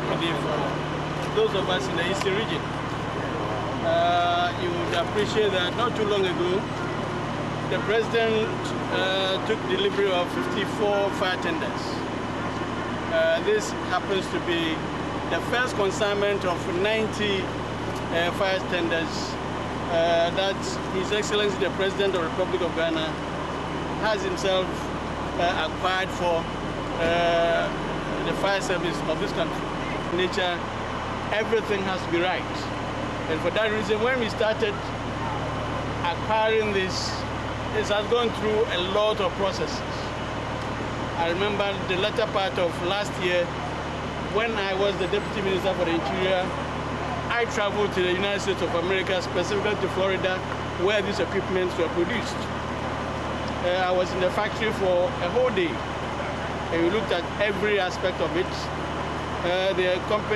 day for those of us in the Eastern region. Uh, you would appreciate that not too long ago, the President uh, took delivery of 54 fire tenders. Uh, this happens to be the first consignment of 90 uh, fire tenders uh, that His Excellency the President of the Republic of Ghana has himself uh, acquired for the fire service of this country. Nature, everything has to be right. And for that reason, when we started acquiring this, it has gone through a lot of processes. I remember the latter part of last year when I was the Deputy Minister for the Interior, I traveled to the United States of America, specifically to Florida, where these equipments were produced. Uh, I was in the factory for a whole day, and we looked at every aspect of it. Uh, the company